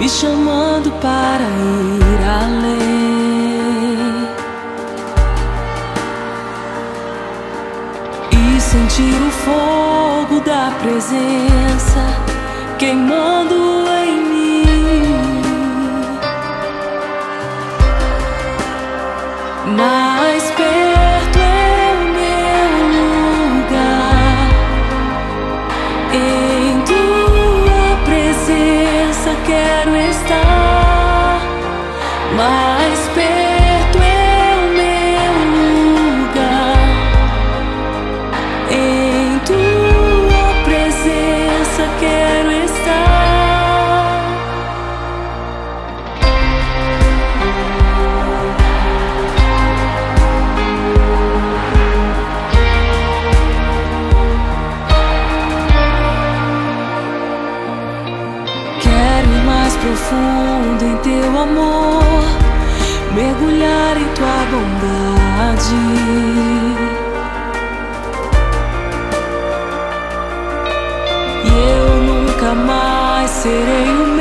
me chamando para ir além. E sentir o fogo da presença queimando profundo em teu amor, mergulhar em tua bondade. E eu nunca mais serei o mesmo.